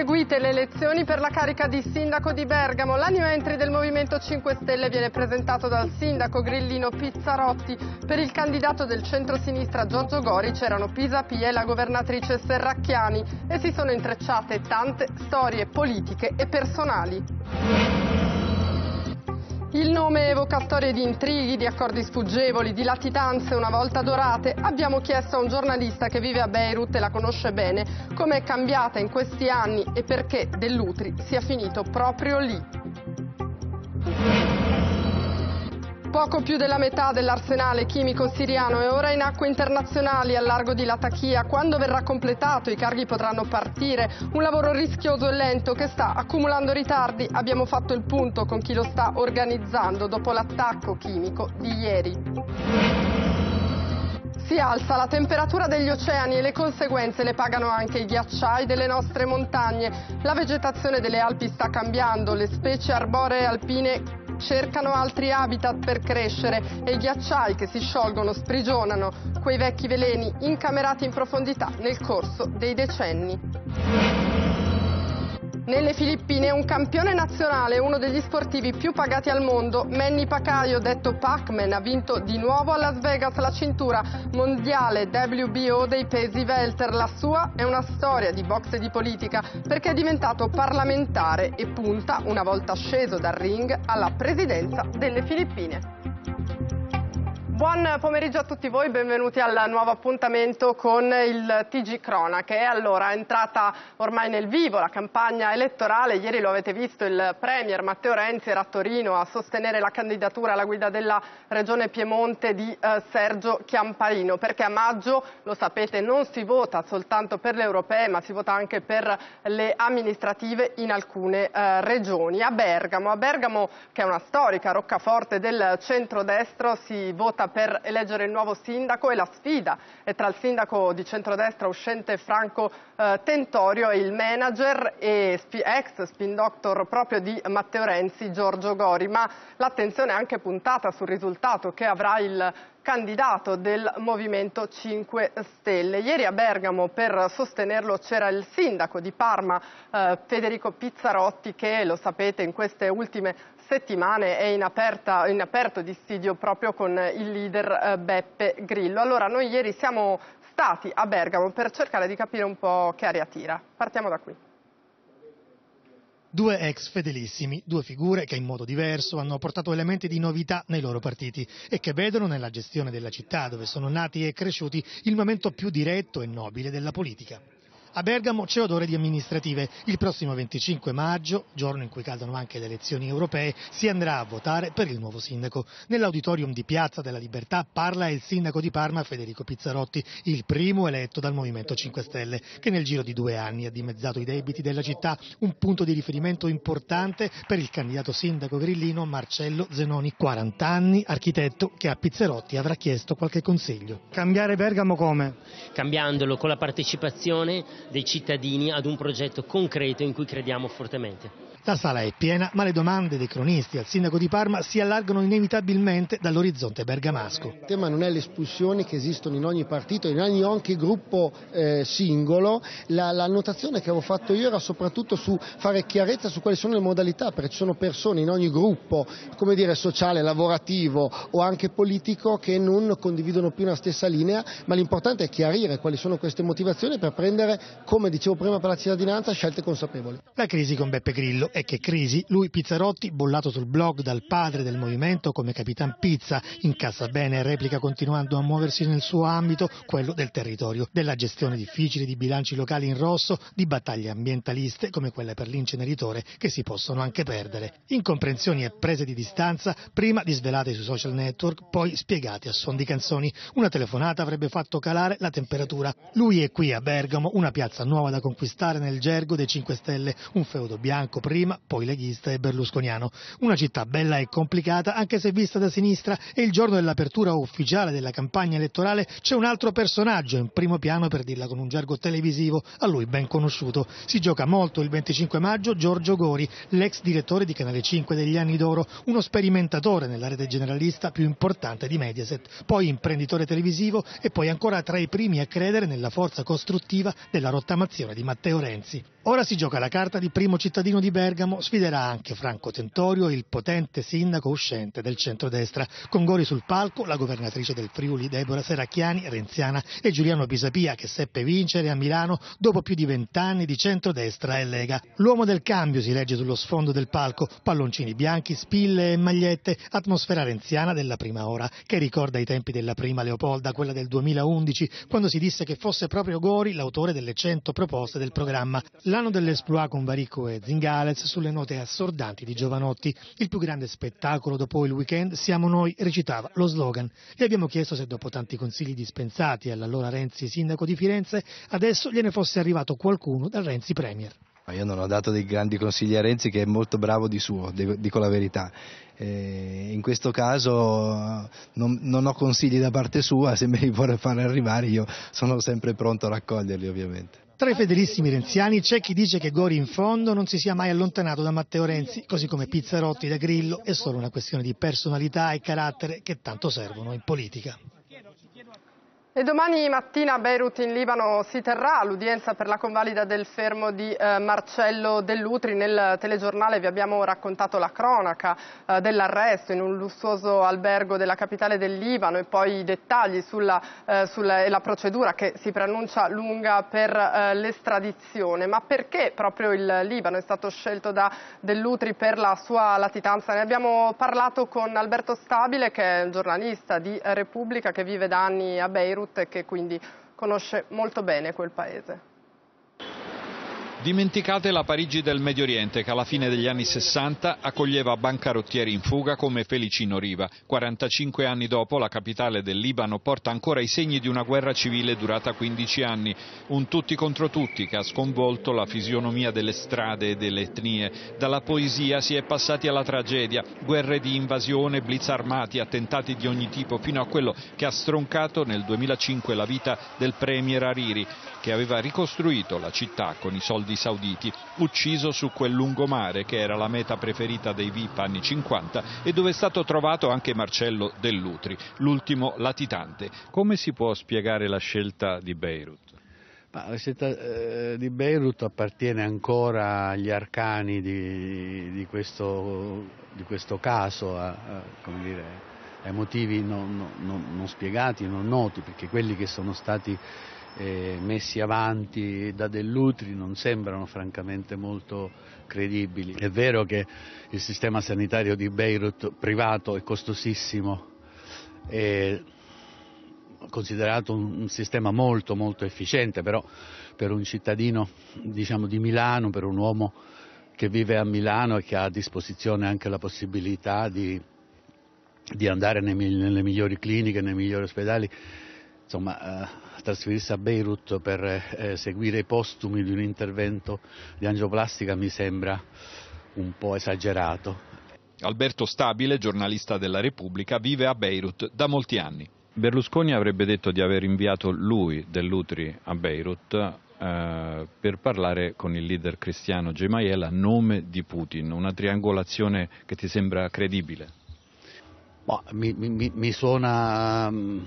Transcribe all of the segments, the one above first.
seguite le elezioni per la carica di sindaco di Bergamo. L'animo entry del Movimento 5 Stelle viene presentato dal sindaco grillino Pizzarotti. Per il candidato del centro-sinistra Giorgio Gori c'erano Pisa Pia e la governatrice Serracchiani e si sono intrecciate tante storie politiche e personali. Il nome evoca storie di intrighi, di accordi sfuggevoli, di latitanze una volta dorate. Abbiamo chiesto a un giornalista che vive a Beirut e la conosce bene come è cambiata in questi anni e perché Dell'Utri sia finito proprio lì. Poco più della metà dell'arsenale chimico siriano è ora in acque internazionali al largo di Latakia. Quando verrà completato i carghi potranno partire. Un lavoro rischioso e lento che sta accumulando ritardi. Abbiamo fatto il punto con chi lo sta organizzando dopo l'attacco chimico di ieri. Si alza la temperatura degli oceani e le conseguenze le pagano anche i ghiacciai delle nostre montagne. La vegetazione delle Alpi sta cambiando, le specie arboree alpine cercano altri habitat per crescere e i ghiacciai che si sciolgono sprigionano quei vecchi veleni incamerati in profondità nel corso dei decenni. Nelle Filippine un campione nazionale, uno degli sportivi più pagati al mondo, Manny Pacquiao, detto Pac-Man, ha vinto di nuovo a Las Vegas la cintura mondiale WBO dei pesi welter. La sua è una storia di boxe e di politica perché è diventato parlamentare e punta, una volta sceso dal ring, alla presidenza delle Filippine. Buon pomeriggio a tutti voi, benvenuti al nuovo appuntamento con il TG Cronache. Allora, è entrata ormai nel vivo la campagna elettorale, ieri lo avete visto, il Premier Matteo Renzi era a Torino a sostenere la candidatura alla guida della Regione Piemonte di eh, Sergio Chiamparino, perché a maggio, lo sapete, non si vota soltanto per le europee, ma si vota anche per le amministrative in alcune eh, regioni. A Bergamo, a Bergamo, che è una storica roccaforte del centrodestro, si vota per eleggere il nuovo sindaco e la sfida è tra il sindaco di centrodestra uscente Franco eh, Tentorio e il manager e ex spin doctor proprio di Matteo Renzi, Giorgio Gori, ma l'attenzione è anche puntata sul risultato che avrà il candidato del Movimento 5 Stelle. Ieri a Bergamo per sostenerlo c'era il sindaco di Parma eh, Federico Pizzarotti che, lo sapete, in queste ultime settimane è in, aperta, in aperto dissidio proprio con il leader eh, Beppe Grillo. Allora noi ieri siamo stati a Bergamo per cercare di capire un po' che aria tira. Partiamo da qui. Due ex fedelissimi, due figure che in modo diverso hanno portato elementi di novità nei loro partiti e che vedono nella gestione della città dove sono nati e cresciuti il momento più diretto e nobile della politica. A Bergamo c'è odore di amministrative. Il prossimo 25 maggio, giorno in cui cadono anche le elezioni europee, si andrà a votare per il nuovo sindaco. Nell'auditorium di Piazza della Libertà parla il sindaco di Parma Federico Pizzarotti, il primo eletto dal Movimento 5 Stelle, che nel giro di due anni ha dimezzato i debiti della città, un punto di riferimento importante per il candidato sindaco grillino Marcello Zenoni, 40 anni, architetto che a Pizzarotti avrà chiesto qualche consiglio. Cambiare Bergamo come? Cambiandolo con la partecipazione dei cittadini ad un progetto concreto in cui crediamo fortemente. La sala è piena, ma le domande dei cronisti al sindaco di Parma si allargano inevitabilmente dall'orizzonte bergamasco. Il tema non è le espulsioni che esistono in ogni partito, in ogni anche gruppo eh, singolo. La, la notazione che avevo fatto io era soprattutto su fare chiarezza su quali sono le modalità, perché ci sono persone in ogni gruppo, come dire, sociale, lavorativo o anche politico, che non condividono più una stessa linea, ma l'importante è chiarire quali sono queste motivazioni per prendere, come dicevo prima per la cittadinanza, scelte consapevoli. La crisi con Beppe Grillo e che crisi, lui Pizzarotti, bollato sul blog dal padre del movimento come Capitan Pizza, incassa bene e replica continuando a muoversi nel suo ambito, quello del territorio, della gestione difficile di bilanci locali in rosso, di battaglie ambientaliste come quelle per l'inceneritore che si possono anche perdere. Incomprensioni e prese di distanza, prima disvelate sui social network, poi spiegate a suon di canzoni. Una telefonata avrebbe fatto calare la temperatura. Lui è qui a Bergamo, una piazza nuova da conquistare nel gergo dei 5 Stelle, un feudo bianco prima prima, poi leghista e berlusconiano. Una città bella e complicata, anche se vista da sinistra, e il giorno dell'apertura ufficiale della campagna elettorale c'è un altro personaggio in primo piano, per dirla con un gergo televisivo, a lui ben conosciuto. Si gioca molto il 25 maggio Giorgio Gori, l'ex direttore di Canale 5 degli anni d'oro, uno sperimentatore nella rete generalista più importante di Mediaset, poi imprenditore televisivo e poi ancora tra i primi a credere nella forza costruttiva della rottamazione di Matteo Renzi. Ora si gioca la carta di primo cittadino di Bergamo, sfiderà anche Franco Tentorio, il potente sindaco uscente del centrodestra, con Gori sul palco la governatrice del Friuli Deborah Seracchiani, renziana, e Giuliano Pisapia che seppe vincere a Milano dopo più di vent'anni di centrodestra e Lega. L'uomo del cambio si legge sullo sfondo del palco, palloncini bianchi, spille e magliette, atmosfera renziana della prima ora, che ricorda i tempi della prima Leopolda, quella del 2011, quando si disse che fosse proprio Gori l'autore delle cento proposte del programma. L'anno dell'esploit con Varico e Zingales sulle note assordanti di Giovanotti. Il più grande spettacolo dopo il weekend siamo noi, recitava lo slogan. Gli abbiamo chiesto se dopo tanti consigli dispensati all'allora Renzi sindaco di Firenze, adesso gliene fosse arrivato qualcuno dal Renzi Premier. Io non ho dato dei grandi consigli a Renzi che è molto bravo di suo, dico la verità. Eh, in questo caso non, non, ho consigli da parte sua, se me li vuole fare arrivare io sono sempre pronto a raccoglierli ovviamente. Tra i fedelissimi renziani c'è chi dice che Gori in fondo non si sia mai allontanato da Matteo Renzi, così come Pizzarotti da Grillo, è solo una questione di personalità e carattere che tanto servono in politica. E domani mattina a Beirut in Libano si terrà l'udienza per la convalida del fermo di eh, Marcello Dell'Utri. Nel telegiornale vi abbiamo raccontato la cronaca eh, dell'arresto in un lussuoso albergo della capitale del Libano e poi i dettagli sulla, eh, sulla la procedura che si preannuncia lunga per eh, l'estradizione. Ma perché proprio il Libano è stato scelto da Dell'Utri per la sua latitanza? Ne abbiamo parlato con Alberto Stabile che è un giornalista di Repubblica che vive da anni a Beirut Beirut e che quindi conosce molto bene quel paese. Dimenticate la Parigi del Medio Oriente che alla fine degli anni 60 accoglieva bancarottieri in fuga come Felicino Riva. 45 anni dopo la capitale del Libano porta ancora i segni di una guerra civile durata 15 anni, un tutti contro tutti che ha sconvolto la fisionomia delle strade e delle etnie. Dalla poesia si è passati alla tragedia, guerre di invasione, blitz armati, attentati di ogni tipo, fino a quello che ha stroncato nel 2005 la vita del premier Hariri, che aveva ricostruito la città con i soldi sauditi, ucciso su quel lungomare che era la meta preferita dei VIP anni 50 e dove è stato trovato anche Marcello Dell'Utri, l'ultimo latitante. Come si può spiegare la scelta di Beirut? La scelta eh, di Beirut appartiene ancora agli arcani di, di, questo, di questo, caso, a, a, dire, ai motivi non, non, non spiegati, non noti, perché quelli che sono stati eh, messi avanti da Dell'Utri non sembrano francamente molto credibili. È vero che il sistema sanitario di Beirut privato è costosissimo, è considerato un, un sistema molto molto efficiente, però per un cittadino diciamo, di Milano, per un uomo che vive a Milano e che ha a disposizione anche la possibilità di, di andare nei, nelle migliori cliniche, nei migliori ospedali, insomma, eh, trasferirsi a Beirut per eh, seguire i postumi di un intervento di angioplastica mi sembra un po' esagerato. Alberto Stabile, giornalista della Repubblica, vive a Beirut da molti anni. Berlusconi avrebbe detto di aver inviato lui dell'Utri a Beirut eh, per parlare con il leader cristiano Gemayel a nome di Putin, una triangolazione che ti sembra credibile? Mi, mi, mi, suona um,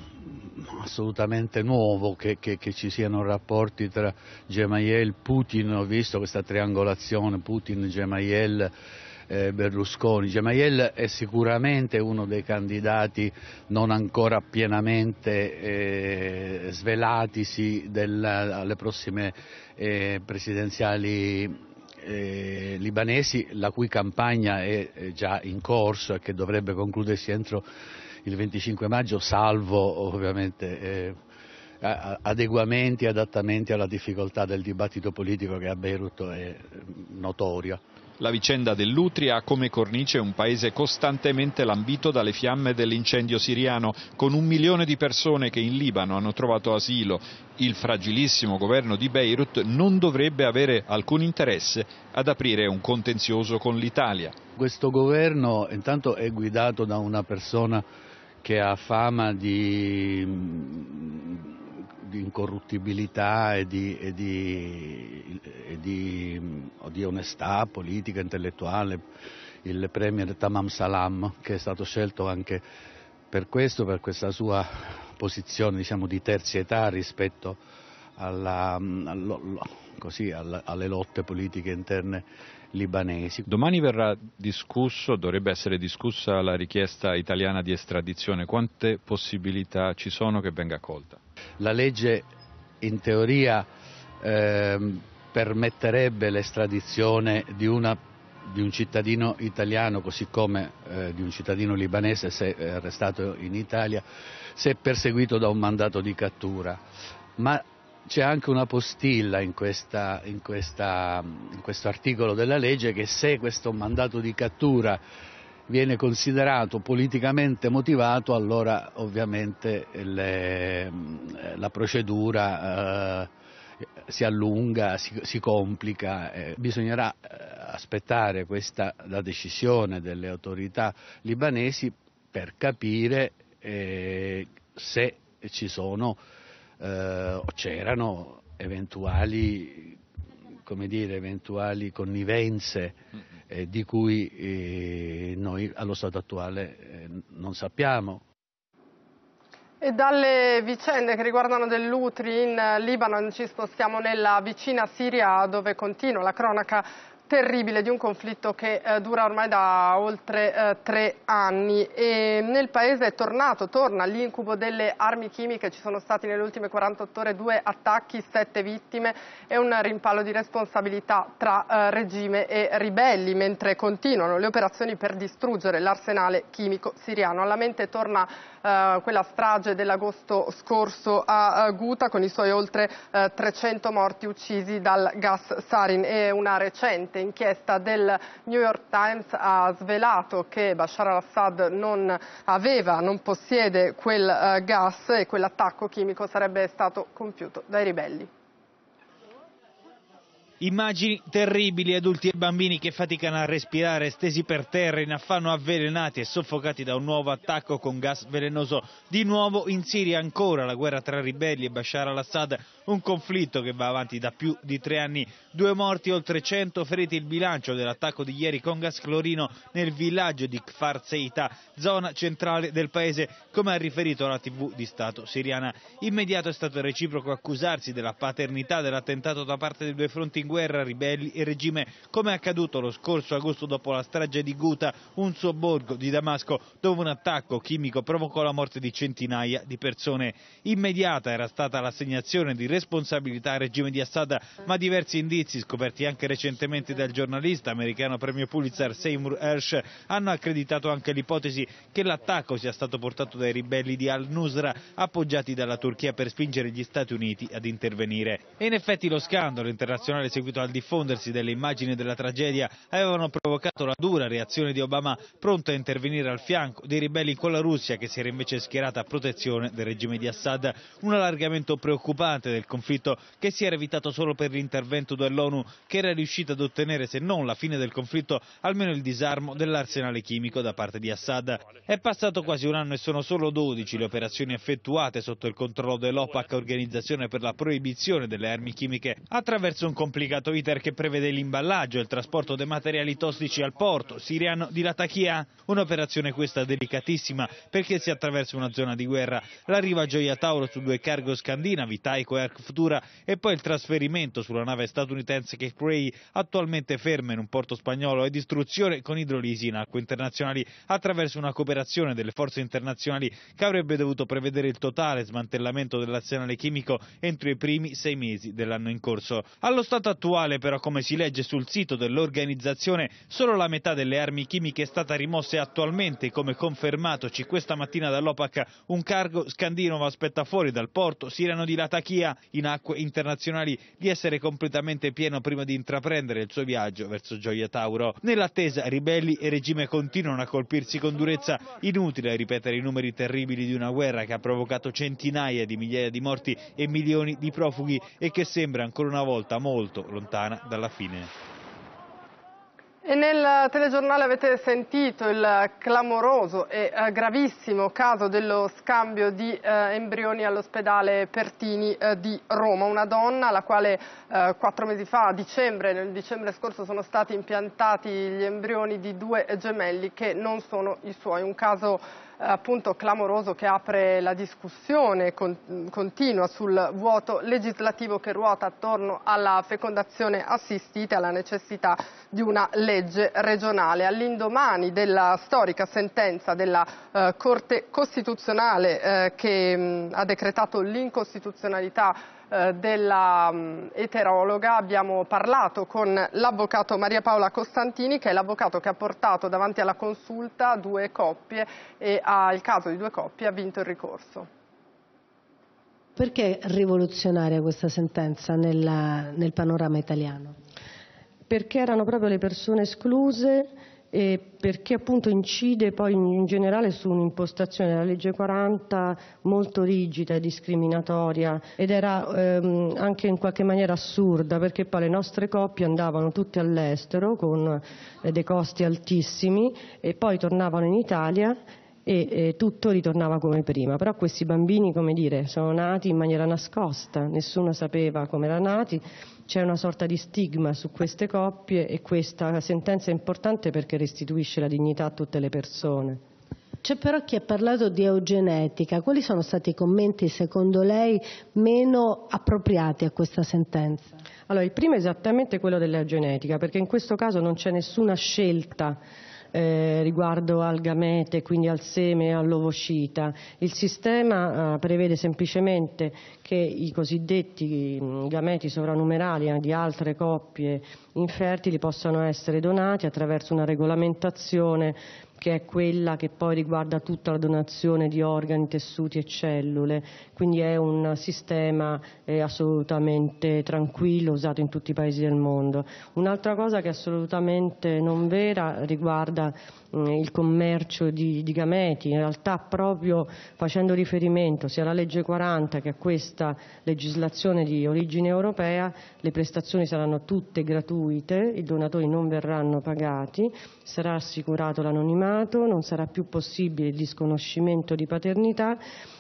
assolutamente nuovo che, che, che, ci siano rapporti tra Gemayel e Putin, ho visto questa triangolazione Putin-Gemayel. Eh, Berlusconi. Gemayel è sicuramente uno dei candidati non ancora pienamente eh, svelatisi del, alle prossime eh, presidenziali eh, libanesi la cui campagna è già in corso e che dovrebbe concludersi entro il 25 maggio, salvo ovviamente eh, adeguamenti e adattamenti alla difficoltà del dibattito politico che a Beirut è notorio. La vicenda dell'Utri ha come cornice un paese costantemente lambito dalle fiamme dell'incendio siriano, con un milione di persone che in Libano hanno trovato asilo. Il fragilissimo governo di Beirut non dovrebbe avere alcun interesse ad aprire un contenzioso con l'Italia. Questo governo intanto è guidato da una persona che ha fama di di incorruttibilità e di, e di, e di, di, onestà politica, intellettuale, il premier Tamam Salam, che è stato scelto anche per questo, per questa sua posizione diciamo, di terzietà rispetto alla, così, alle lotte politiche interne libanesi. Domani verrà discusso, dovrebbe essere discussa la richiesta italiana di estradizione. Quante possibilità ci sono che venga accolta? La legge in teoria eh, permetterebbe l'estradizione di, di, un cittadino italiano così come eh, di un cittadino libanese se è arrestato in Italia se perseguito da un mandato di cattura. Ma c'è anche una postilla in, questa, in, questa, in questo articolo della legge che se questo mandato di cattura viene considerato politicamente motivato, allora ovviamente le, la procedura eh, si allunga, si, si complica, eh, bisognerà eh, aspettare questa, la decisione delle autorità libanesi per capire eh, se ci sono eh, c'erano eventuali, eventuali, connivenze eh, di cui eh, noi allo stato attuale eh, non sappiamo. E dalle vicende che riguardano dell'Utri in Libano ci spostiamo nella vicina Siria dove continua la cronaca terribile di un conflitto che eh, dura ormai da oltre eh, tre anni. E nel paese è tornato, torna l'incubo delle armi chimiche, ci sono stati nelle ultime 48 ore due attacchi, sette vittime e un rimpallo di responsabilità tra eh, regime e ribelli mentre continuano le operazioni per distruggere l'arsenale chimico siriano. Alla mente torna eh, quella strage dell'agosto scorso a uh, Guta con i suoi oltre uh, eh, 300 morti uccisi dal gas sarin e una recente inchiesta del New York Times ha svelato che Bashar al-Assad non aveva, non possiede quel gas e quell'attacco chimico sarebbe stato compiuto dai ribelli. Immagini terribili, adulti e bambini che faticano a respirare, stesi per terra in affanno avvelenati e soffocati da un nuovo attacco con gas velenoso. Di nuovo in Siria ancora la guerra tra ribelli e Bashar al-Assad, un conflitto che va avanti da più di tre anni. Due morti, oltre cento feriti il bilancio dell'attacco di ieri con gas clorino nel villaggio di Kfar Seita, zona centrale del paese, come ha riferito la TV di Stato siriana. Immediato è stato reciproco accusarsi della paternità dell'attentato da parte dei due fronti in guerra, ribelli e regime, come è accaduto lo scorso agosto dopo la strage di Guta, un sobborgo di Damasco, dove un attacco chimico provocò la morte di centinaia di persone. Immediata era stata l'assegnazione di responsabilità al regime di Assad, ma diversi indizi, scoperti anche recentemente dal giornalista americano premio Pulitzer Seymour Hersh, hanno accreditato anche l'ipotesi che l'attacco sia stato portato dai ribelli di al-Nusra, appoggiati dalla Turchia per spingere gli Stati Uniti ad intervenire. E in effetti lo scandalo internazionale seguito al diffondersi delle immagini della tragedia avevano provocato la dura reazione di Obama pronto a intervenire al fianco dei ribelli con la Russia che si era invece schierata a protezione del regime di Assad, un allargamento preoccupante del conflitto che si era evitato solo per l'intervento dell'ONU che era riuscita ad ottenere se non la fine del conflitto almeno il disarmo dell'arsenale chimico da parte di Assad. È passato quasi un anno e sono solo 12 le operazioni effettuate sotto il controllo dell'OPAC, Organizzazione per la proibizione delle armi chimiche, attraverso un complicato complicato iter che prevede l'imballaggio e il trasporto dei materiali tossici al porto siriano di Latakia. Un'operazione questa delicatissima perché si attraversa una zona di guerra. L'arrivo a Gioia Tauro su due cargo scandinavi, Taiko e Arc Futura, e poi il trasferimento sulla nave statunitense che Cray, attualmente ferma in un porto spagnolo, e distruzione con idrolisi in acque internazionali attraverso una cooperazione delle forze internazionali che avrebbe dovuto prevedere il totale smantellamento dell'arsenale chimico entro i primi sei mesi dell'anno in corso. Allo stato attuale però come si legge sul sito dell'organizzazione solo la metà delle armi chimiche è stata rimossa attualmente come confermatoci questa mattina dall'OPAC un cargo scandinavo aspetta fuori dal porto siriano di Latakia in acque internazionali di essere completamente pieno prima di intraprendere il suo viaggio verso Gioia Tauro. Nell'attesa ribelli e regime continuano a colpirsi con durezza, inutile ripetere i numeri terribili di una guerra che ha provocato centinaia di migliaia di morti e milioni di profughi e che sembra ancora una volta molto lontana dalla fine. E nel telegiornale avete sentito il clamoroso e eh, gravissimo caso dello scambio di eh, embrioni all'ospedale Pertini eh, di Roma. Una donna alla quale quattro mesi fa, a dicembre, nel dicembre scorso, sono stati impiantati gli embrioni di due gemelli che non sono i suoi. Un caso appunto clamoroso che apre la discussione con, continua sul vuoto legislativo che ruota attorno alla fecondazione assistita e alla necessità di una legge regionale. All'indomani della storica sentenza della eh, Corte Costituzionale eh, che mh, ha decretato l'incostituzionalità eh, della eterologa abbiamo parlato con l'avvocato Maria Paola Costantini che è l'avvocato che ha portato davanti alla consulta due coppie e al caso di due coppie ha vinto il ricorso. Perché rivoluzionaria questa sentenza nella, nel panorama italiano? Perché erano proprio le persone escluse e perché appunto incide poi in generale su un'impostazione della legge 40 molto rigida e discriminatoria ed era ehm, anche in qualche maniera assurda perché poi le nostre coppie andavano tutte all'estero con dei costi altissimi e poi tornavano in Italia e, tutto ritornava come prima. Però questi bambini, come dire, sono nati in maniera nascosta, nessuno sapeva come erano nati, c'è una sorta di stigma su queste coppie e questa sentenza è importante perché restituisce la dignità a tutte le persone. C'è però chi ha parlato di eugenetica. Quali sono stati i commenti, secondo lei, meno appropriati a questa sentenza? Allora, il primo è esattamente quello dell'eugenetica, perché in questo caso non c'è nessuna scelta riguardo al gamete, quindi al seme e all'ovocita. Il sistema eh, prevede semplicemente che i cosiddetti mm, gameti sovranumerali eh, di altre coppie infertili possano essere donati attraverso una regolamentazione che è quella che poi riguarda tutta la donazione di organi, tessuti e cellule, quindi è un sistema eh, assolutamente tranquillo usato in tutti i paesi del mondo. Un'altra cosa che è assolutamente non vera riguarda mm, il commercio di, di, gameti, in realtà proprio facendo riferimento sia alla legge 40 che a questa legislazione di origine europea, le prestazioni saranno tutte gratuite, i donatori non verranno pagati, sarà assicurato l'anonimato non sarà più possibile il disconoscimento di paternità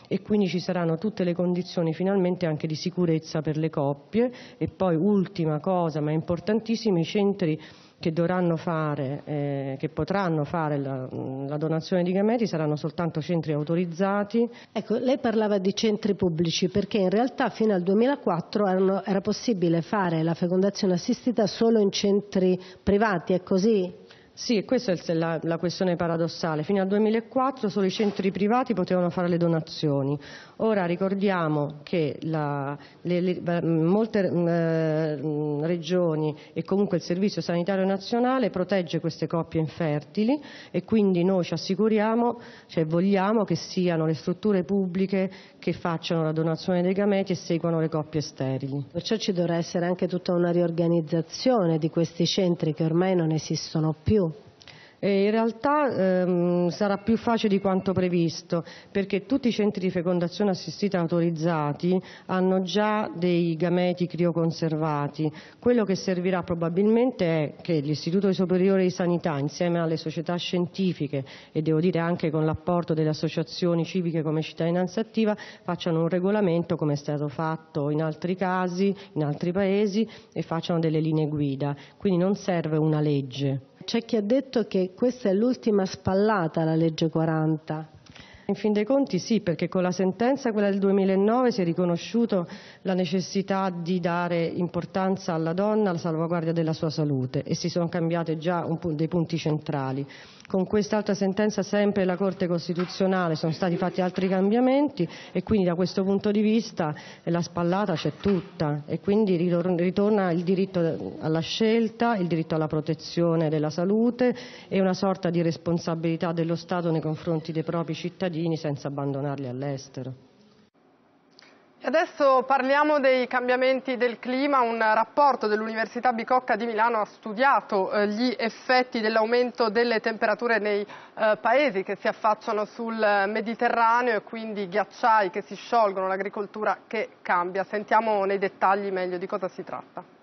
e quindi ci saranno tutte le condizioni finalmente anche di sicurezza per le coppie. E poi ultima cosa ma importantissima i centri che dovranno fare, eh, che potranno fare la, la, donazione di gameti saranno soltanto centri autorizzati. Ecco, lei parlava di centri pubblici perché in realtà fino al 2004 erano, era possibile fare la fecondazione assistita solo in centri privati, è così? Sì, questa è la, la, questione paradossale. Fino al 2004 solo i centri privati potevano fare le donazioni. Ora ricordiamo che la, le, le, molte eh, regioni e comunque il Servizio Sanitario Nazionale protegge queste coppie infertili e quindi noi ci assicuriamo, cioè vogliamo che siano le strutture pubbliche che facciano la donazione dei gameti e seguano le coppie sterili. Perciò ci dovrà essere anche tutta una riorganizzazione di questi centri che ormai non esistono più in realtà ehm, sarà più facile di quanto previsto perché tutti i centri di fecondazione assistita autorizzati hanno già dei gameti crioconservati. Quello che servirà probabilmente è che l'Istituto Superiore di Sanità insieme alle società scientifiche e devo dire anche con l'apporto delle associazioni civiche come cittadinanza attiva facciano un regolamento come è stato fatto in altri casi, in altri paesi e facciano delle linee guida. Quindi non serve una legge. C'è chi ha detto che questa è l'ultima spallata alla legge 40. In fin dei conti sì, perché con la sentenza, del 2009, si è riconosciuto la necessità di dare importanza alla donna, alla salvaguardia della sua salute e si sono cambiate già dei punti centrali. Con quest'altra sentenza sempre la Corte Costituzionale sono stati fatti altri cambiamenti e quindi da questo punto di vista la spallata c'è tutta e quindi ritorna il diritto alla scelta, il diritto alla protezione della salute e una sorta di responsabilità dello Stato nei confronti dei propri cittadini senza abbandonarli all'estero. Adesso parliamo dei cambiamenti del clima. Un rapporto dell'Università Bicocca di Milano ha studiato eh, gli effetti dell'aumento delle temperature nei eh, paesi che si affacciano sul Mediterraneo e quindi ghiacciai che si sciolgono, l'agricoltura che cambia. Sentiamo nei dettagli meglio di cosa si tratta.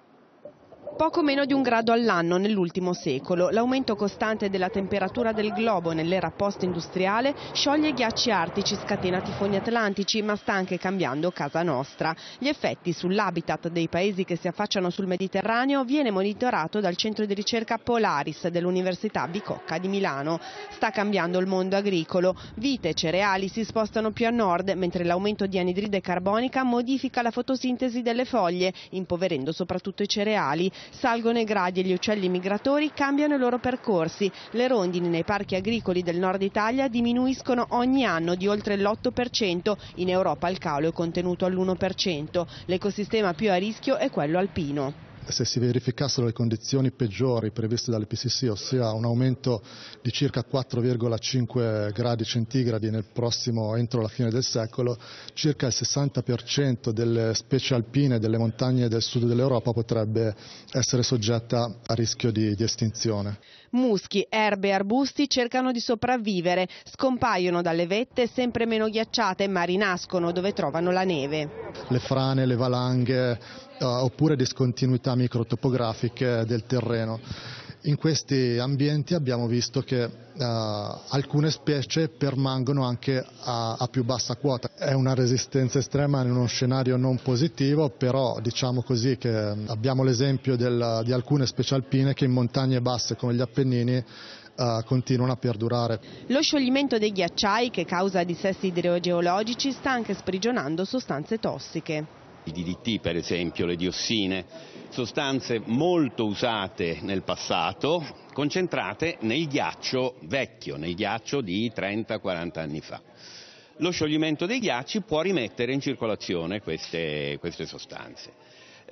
Poco meno di un grado all'anno nell'ultimo secolo. L'aumento costante della temperatura del globo nell'era post-industriale scioglie i ghiacci artici, scatena tifoni atlantici, ma sta anche cambiando casa nostra. Gli effetti sull'habitat dei paesi che si affacciano sul Mediterraneo viene monitorato dal centro di ricerca Polaris dell'Università Bicocca di Milano. Sta cambiando il mondo agricolo. Vite e cereali si spostano più a nord, mentre l'aumento di anidride carbonica modifica la fotosintesi delle foglie, impoverendo soprattutto i cereali. Salgono i gradi e gli uccelli migratori cambiano i loro percorsi. Le rondini nei parchi agricoli del nord Italia diminuiscono ogni anno di oltre l'8%. In Europa il calo è contenuto all'1%. L'ecosistema più a rischio è quello alpino se si verificassero le condizioni peggiori previste dall'IPCC, ossia un aumento di circa 4,5 gradi centigradi nel prossimo, entro la fine del secolo, circa il 60% delle specie alpine delle montagne del sud dell'Europa potrebbe essere soggetta a rischio di, di estinzione. Muschi, erbe e arbusti cercano di sopravvivere, scompaiono dalle vette sempre meno ghiacciate ma rinascono dove trovano la neve. Le frane, le valanghe oppure discontinuità microtopografiche del terreno. In questi ambienti abbiamo visto che uh, alcune specie permangono anche a, a, più bassa quota. È una resistenza estrema in uno scenario non positivo, però diciamo così che abbiamo l'esempio del, di alcune specie alpine che in montagne basse come gli Appennini Uh, continuano a perdurare. Lo scioglimento dei ghiacciai che causa dissesti idrogeologici sta anche sprigionando sostanze tossiche. I DDT per esempio, le diossine, sostanze molto usate nel passato, concentrate nel ghiaccio vecchio, nel ghiaccio di 30-40 anni fa. Lo scioglimento dei ghiacci può rimettere in circolazione queste, queste sostanze.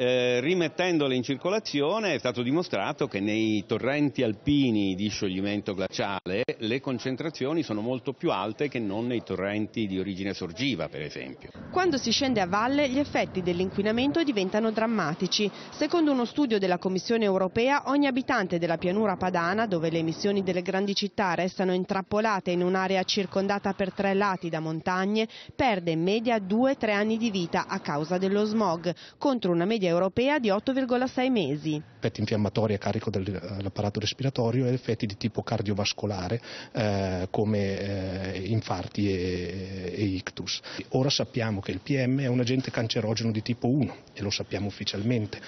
Eh, rimettendole in circolazione è stato dimostrato che nei torrenti alpini di scioglimento glaciale le concentrazioni sono molto più alte che non nei torrenti di origine sorgiva, per esempio. Quando si scende a valle gli effetti dell'inquinamento diventano drammatici. Secondo uno studio della Commissione europea, ogni abitante della pianura padana, dove le emissioni delle grandi città restano intrappolate in un'area circondata per tre lati da montagne, perde in media 2-3 anni di vita a causa dello smog, contro una media europea di 8,6 mesi. Effetti infiammatori a carico dell'apparato respiratorio e effetti di tipo cardiovascolare eh, come eh, infarti e, e ictus. Ora sappiamo che il PM è un agente cancerogeno di tipo 1 e lo sappiamo ufficialmente.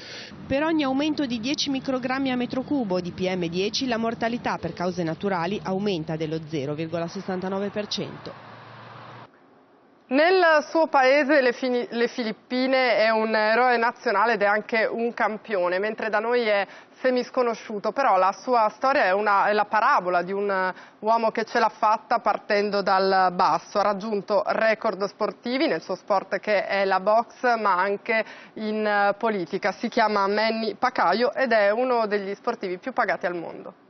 Per ogni aumento di 10 microgrammi a metro cubo di PM10 la mortalità per cause naturali aumenta dello 0,69%. Nel suo paese le, Fini, le, Filippine è un eroe nazionale ed è anche un campione, mentre da noi è semisconosciuto, però la sua storia è, una, è la parabola di un uomo che ce l'ha fatta partendo dal basso, ha raggiunto record sportivi nel suo sport che è la box, ma anche in politica. Si chiama Manny Pacquiao ed è uno degli sportivi più pagati al mondo.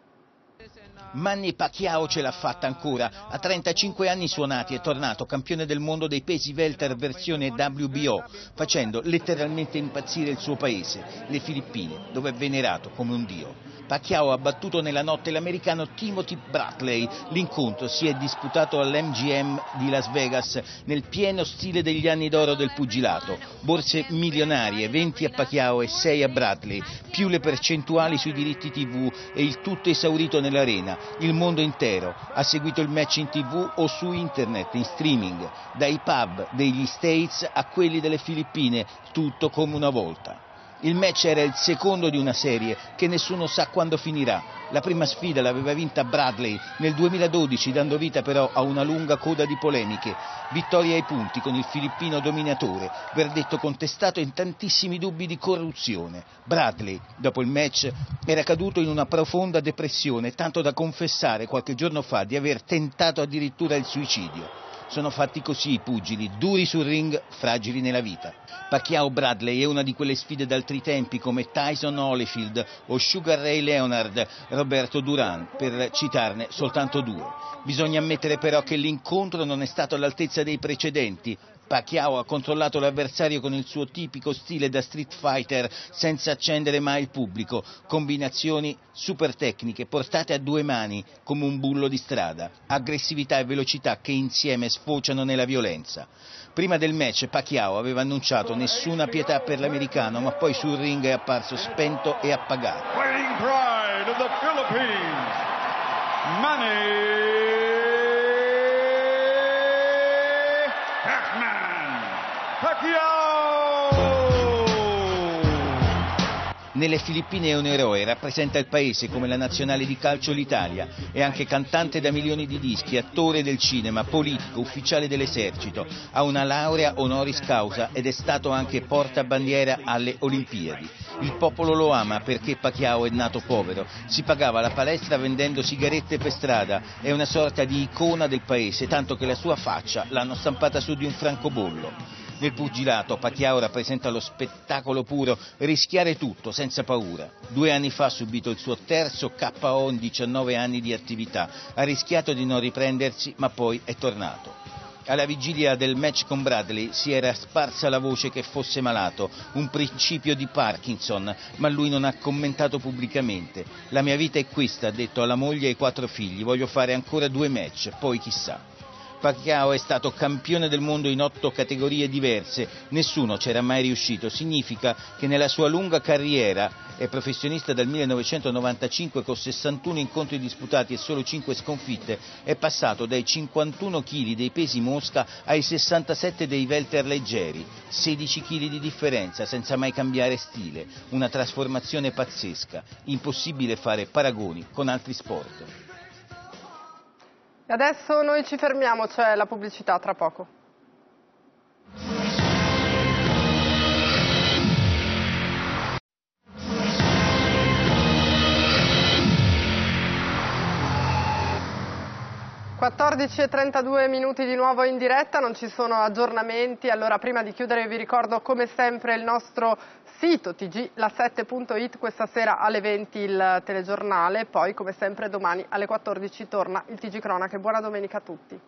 Manny Pacquiao ce l'ha fatta ancora. A 35 anni suonati è tornato campione del mondo dei pesi welter versione WBO, facendo letteralmente impazzire il suo paese, le Filippine, dove è venerato come un dio. Pacquiao ha battuto nella notte l'americano Timothy Bradley. L'incontro si è disputato all'MGM di Las Vegas nel pieno stile degli anni d'oro del pugilato. Borse milionarie, 20 a Pacquiao e 6 a Bradley, più le percentuali sui diritti TV e il tutto esaurito nell'arena. Il mondo intero ha seguito il match in TV o su internet, in streaming, dai pub degli States a quelli delle Filippine, tutto come una volta. Il match era il secondo di una serie che nessuno sa quando finirà. La prima sfida l'aveva vinta Bradley nel 2012, dando vita però a una lunga coda di polemiche. Vittoria ai punti con il filippino dominatore, verdetto contestato in tantissimi dubbi di corruzione. Bradley, dopo il match, era caduto in una profonda depressione, tanto da confessare qualche giorno fa di aver tentato addirittura il suicidio. Sono fatti così i pugili, duri sul ring, fragili nella vita. Pacquiao Bradley è una di quelle sfide d'altri tempi come Tyson Holyfield o Sugar Ray Leonard, Roberto Duran, per citarne soltanto due. Bisogna ammettere però che l'incontro non è stato all'altezza dei precedenti, Pacquiao ha controllato l'avversario con il suo tipico stile da street fighter senza accendere mai il pubblico, combinazioni super tecniche portate a due mani come un bullo di strada, aggressività e velocità che insieme sfociano nella violenza. Prima del match Pacquiao aveva annunciato nessuna pietà per l'americano, ma poi sul ring è apparso spento e appagato. Pride Manny Nelle Filippine è un eroe, rappresenta il paese come la nazionale di calcio l'Italia, è anche cantante da milioni di dischi, attore del cinema, politico, ufficiale dell'esercito, ha una laurea honoris causa ed è stato anche portabandiera alle Olimpiadi. Il popolo lo ama perché Pacquiao è nato povero, si pagava la palestra vendendo sigarette per strada, è una sorta di icona del paese, tanto che la sua faccia l'hanno stampata su di un francobollo. Nel pugilato Pacquiao rappresenta lo spettacolo puro, rischiare tutto senza paura. Due anni fa ha subito il suo terzo KO in 19 anni di attività, ha rischiato di non riprendersi ma poi è tornato. Alla vigilia del match con Bradley si era sparsa la voce che fosse malato, un principio di Parkinson, ma lui non ha commentato pubblicamente. La mia vita è questa, ha detto alla moglie e ai quattro figli, voglio fare ancora due match, poi chissà. Pacquiao è stato campione del mondo in otto categorie diverse, nessuno c'era mai riuscito, significa che nella sua lunga carriera, è professionista dal 1995 con 61 incontri disputati e solo 5 sconfitte, è passato dai 51 kg dei pesi mosca ai 67 dei welter leggeri, 16 kg di differenza senza mai cambiare stile, una trasformazione pazzesca, impossibile fare paragoni con altri sport. Adesso noi ci fermiamo, c'è la pubblicità tra poco. Quattordici e trentadue minuti di nuovo in diretta, non ci sono aggiornamenti, allora prima di chiudere vi ricordo come sempre il nostro sito tgla7.it questa sera alle 20 il telegiornale, poi come sempre domani alle 14 torna il TG Cronache. Buona domenica a tutti.